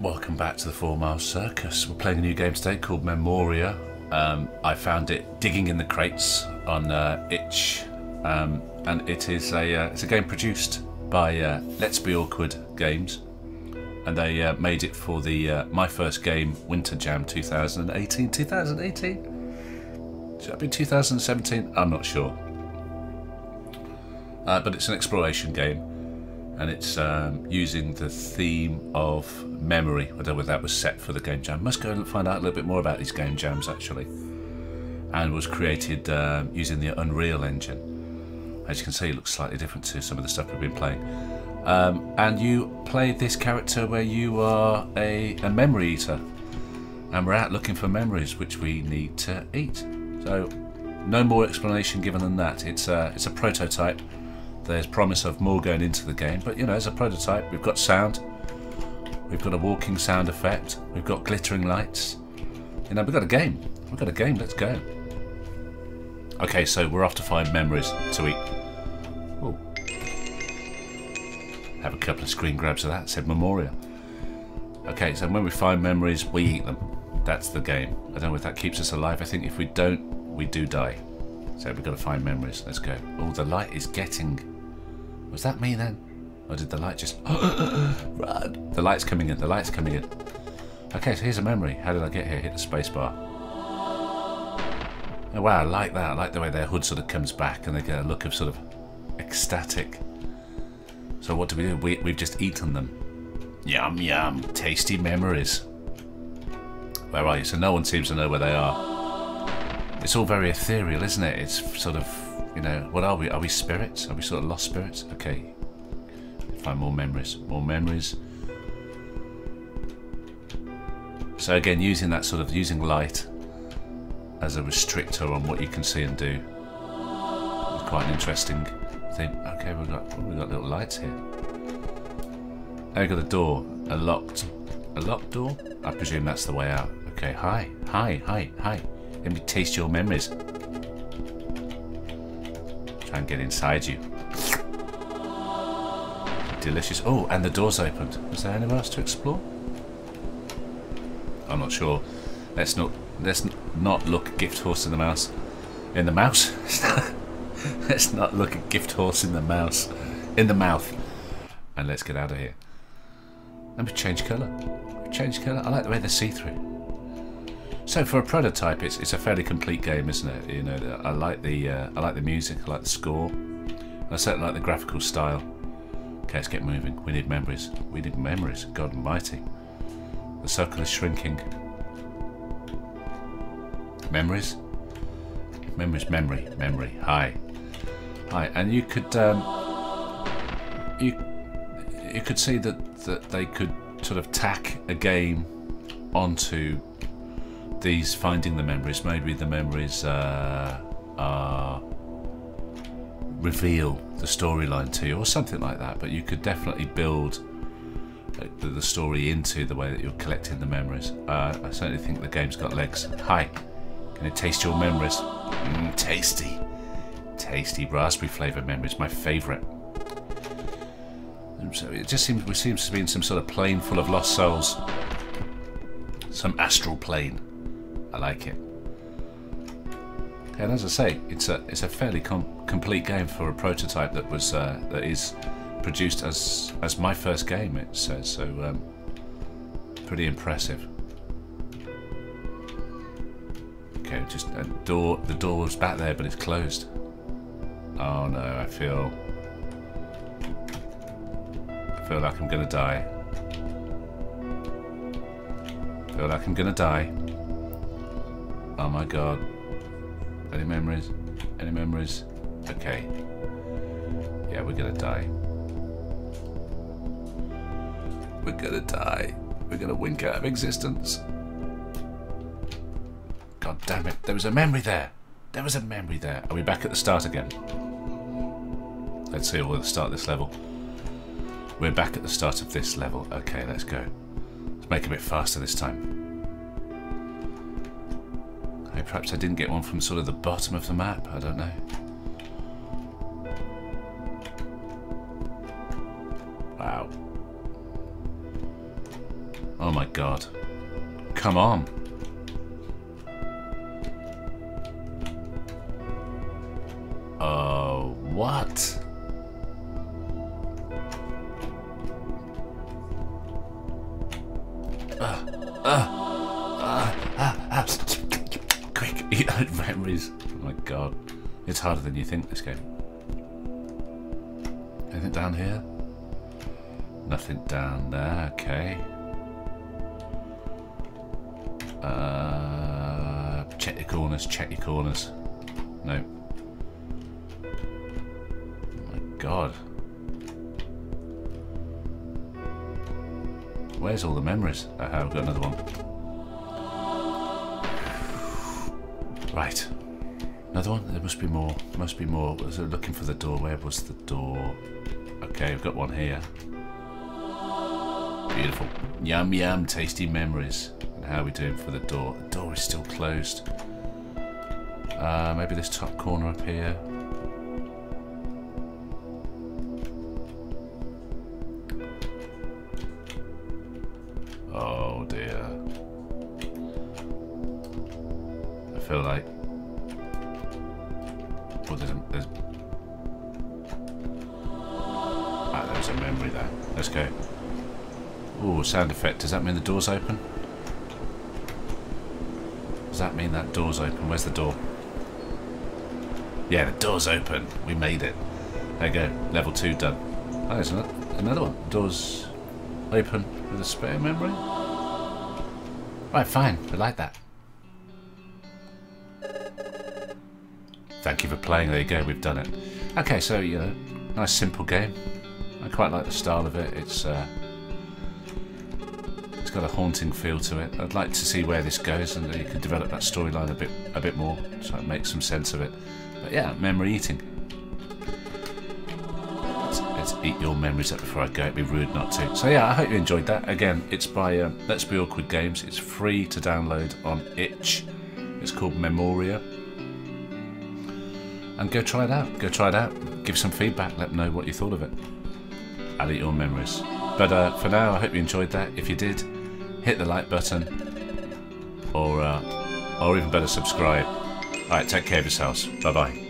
Welcome back to the Four Mile Circus. We're playing a new game today called Memoria. Um, I found it digging in the crates on uh, itch, um, and it is a uh, it's a game produced by uh, Let's Be Awkward Games, and they uh, made it for the uh, my first game Winter Jam 2018. 2018? Should that be 2017? I'm not sure. Uh, but it's an exploration game and it's um, using the theme of memory. I don't know whether that was set for the game jam. Must go and find out a little bit more about these game jams actually. And was created um, using the Unreal Engine. As you can see, it looks slightly different to some of the stuff we've been playing. Um, and you play this character where you are a, a memory eater, and we're out looking for memories which we need to eat. So, no more explanation given than that. It's a, it's a prototype there's promise of more going into the game, but you know, as a prototype, we've got sound, we've got a walking sound effect, we've got glittering lights. You know, we've got a game. We've got a game. Let's go. Okay, so we're off to find memories to eat. Ooh. Have a couple of screen grabs of that. Said Memoria. Okay, so when we find memories, we eat them. That's the game. I don't know if that keeps us alive. I think if we don't, we do die. So we've got to find memories. Let's go. Oh, the light is getting was that me then? Or did the light just... Run! The light's coming in, the light's coming in. Okay, so here's a memory. How did I get here? Hit the spacebar. Oh wow, I like that. I like the way their hood sort of comes back and they get a look of sort of ecstatic. So what do we do? We, we've just eaten them. Yum yum, tasty memories. Where are you? So no one seems to know where they are. It's all very ethereal, isn't it? It's sort of you know, what are we? Are we spirits? Are we sort of lost spirits? Okay. Find more memories. More memories. So again, using that sort of, using light as a restrictor on what you can see and do. It's quite an interesting thing. Okay, we've got, we've got little lights here. We've got a door, a locked, a locked door? I presume that's the way out. Okay, hi, hi, hi, hi. Let me taste your memories. And get inside you. Delicious. Oh, and the door's opened. Is there anywhere else to explore? I'm not sure. Let's not let's not look gift horse in the mouse. In the mouse? let's not look at gift horse in the mouse. In the mouth. And let's get out of here. Let me change colour. Change colour. I like the way they're see-through. So for a prototype, it's it's a fairly complete game, isn't it? You know, I like the uh, I like the music, I like the score, I certainly like the graphical style. Okay, let's get moving. We need memories. We need memories. God Almighty, the circle is shrinking. Memories, memories, memory, memory. Hi, hi, and you could um, you you could see that that they could sort of tack a game onto these finding the memories, maybe the memories uh, are reveal the storyline to you or something like that. But you could definitely build uh, the story into the way that you're collecting the memories. Uh, I certainly think the game's got legs. Hi, can I taste your memories? Mm, tasty, tasty raspberry flavour memories, my favourite. So it just seems we seems to be in some sort of plane full of lost souls, some astral plane. I like it. And as I say, it's a it's a fairly com complete game for a prototype that was uh, that is produced as as my first game. It says so. Um, pretty impressive. Okay, just a door. The door was back there, but it's closed. Oh no, I feel. I feel like I'm gonna die. I feel like I'm gonna die. Oh my god. Any memories? Any memories? Okay. Yeah, we're gonna die. We're gonna die. We're gonna wink out of existence. God damn it. There was a memory there. There was a memory there. Are we back at the start again? Let's see, we'll start this level. We're back at the start of this level. Okay, let's go. Let's make a bit faster this time. Perhaps I didn't get one from sort of the bottom of the map. I don't know. Wow. Oh my god. Come on. Oh, what? Uh, memories. Oh my god. It's harder than you think, this game. Anything down here? Nothing down there, okay. Uh, check your corners, check your corners. No. Oh my god. Where's all the memories? Aha, I've got another one. Right. Another one? There must be more. Must be more. Was looking for the door? Where was the door? Okay, we've got one here. Beautiful. Yum yum, tasty memories. And how are we doing for the door? The door is still closed. Uh, maybe this top corner up here. Feel like. Well, there's, a, there's. Ah, there's a memory there. Let's go. Ooh, sound effect. Does that mean the door's open? Does that mean that door's open? Where's the door? Yeah, the door's open. We made it. There you go. Level 2 done. Oh, there's another, another one. Door's open with a spare memory. Right, fine. I like that. Thank you for playing. There you go. We've done it. Okay, so, you know, nice simple game. I quite like the style of it. It's uh, it's got a haunting feel to it. I'd like to see where this goes, and you can develop that storyline a bit a bit more, so it makes some sense of it. But yeah, memory eating. Let's, eat your memories up before I go. It'd be rude not to. So yeah, I hope you enjoyed that. Again, it's by um, Let's Be Awkward Games. It's free to download on itch. It's called Memoria. And go try it out. Go try it out. Give some feedback. Let me know what you thought of it. I'll eat your memories. But uh, for now, I hope you enjoyed that. If you did, hit the like button, or uh, or even better, subscribe. All right, take care of yourselves. Bye bye.